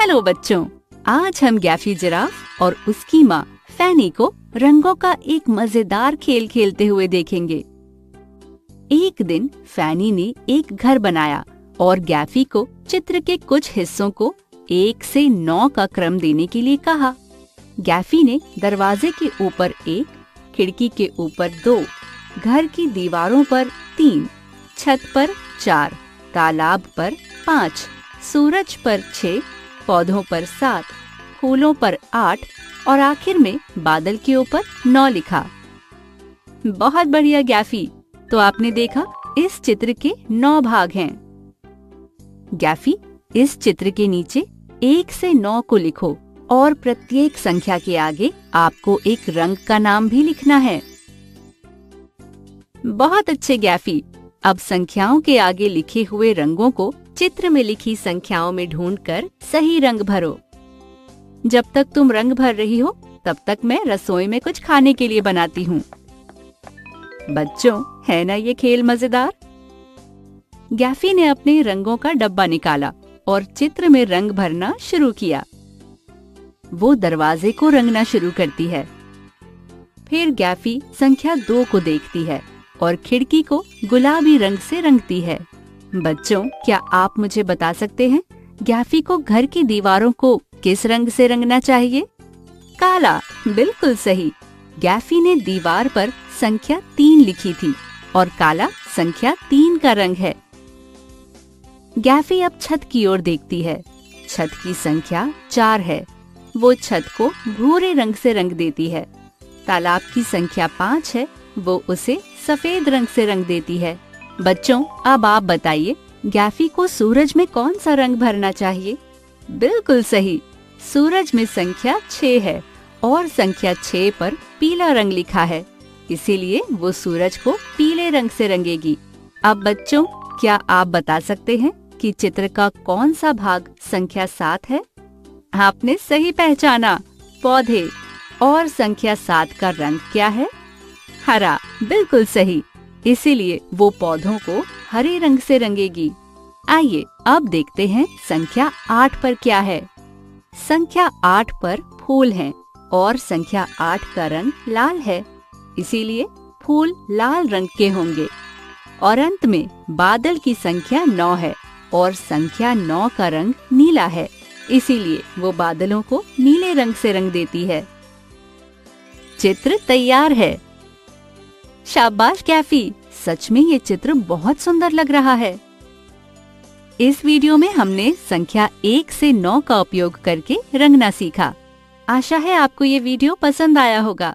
चलो बच्चों, आज हम गैफी जिराफ और उसकी माँ फैनी को रंगों का एक मज़ेदार खेल खेलते हुए देखेंगे। एक दिन फैनी ने एक घर बनाया और गैफी को चित्र के कुछ हिस्सों को एक से नौ का क्रम देने के लिए कहा। गैफी ने दरवाजे के ऊपर एक, खिड़की के ऊपर दो, घर की दीवारों पर तीन, छत पर चार, तालाब पर पाँच, सूरज पर छह पौधों पर सात, फूलों पर आठ और आखिर में बादल के ऊपर नौ लिखा। बहुत बढ़िया गैफी तो आपने देखा, इस चित्र के नौ भाग हैं। गैफी इस चित्र के नीचे एक से नौ को लिखो और प्रत्येक संख्या के आगे आपको एक रंग का नाम भी लिखना है। बहुत अच्छे गैफी अब संख्याओं के आगे लिखे हुए रंगों को चित्र में लिखी संख्याओं में ढूंढकर सही रंग भरो। जब तक तुम रंग भर रही हो, तब तक मैं रसोई में कुछ खाने के लिए बनाती हूँ। बच्चों, है ना ये खेल मज़ेदार? गैफी ने अपने रंगों का डब्बा निकाला और चित्र में रंग भरना शुरू किया। वो दरवाजे को रंगना शुरू करती है। फिर गैफी संख्या दो को देखती है और खिड़की को गुलाबी रंग से रंगती है। बच्चों, क्या आप मुझे बता सकते हैं गैफी को घर की दीवारों को किस रंग से रंगना चाहिए? काला, बिल्कुल सही। गैफी ने दीवार पर संख्या तीन लिखी थी और काला संख्या तीन का रंग है। गैफी अब छत की ओर देखती है। छत की संख्या चार है। वो छत को भूरे रंग से रंग देती है। तालाब की संख्या पाँच है। वो उसे सफ़ेद रंग से रंग देती है। बच्चों, अब आप बताइए गैफी को सूरज में कौन सा रंग भरना चाहिए? बिल्कुल सही, सूरज में संख्या छह है और संख्या छह पर पीला रंग लिखा है, इसीलिए वो सूरज को पीले रंग से रंगेगी। अब बच्चों, क्या आप बता सकते हैं कि चित्र का कौन सा भाग संख्या सात है? आपने सही पहचाना, पौधे, और संख्या सात का रंग क्या है? हरा, बिल्कुल सही। इसीलिए वो पौधों को हरे रंग से रंगेगी। आइए, अब देखते हैं संख्या आठ पर क्या है। संख्या आठ पर फूल हैं और संख्या आठ का रंग लाल है। इसीलिए फूल लाल रंग के होंगे। और अंत में बादल की संख्या नौ है और संख्या नौ का रंग नीला है। इसीलिए वो बादलों को नीले रंग से रंग देती है। चित्र तैयार है। शाबाश कैफी। सच में ये चित्र बहुत सुंदर लग रहा है। इस वीडियो में हमने संख्या एक से नौ का उपयोग करके रंगना सीखा। आशा है आपको ये वीडियो पसंद आया होगा।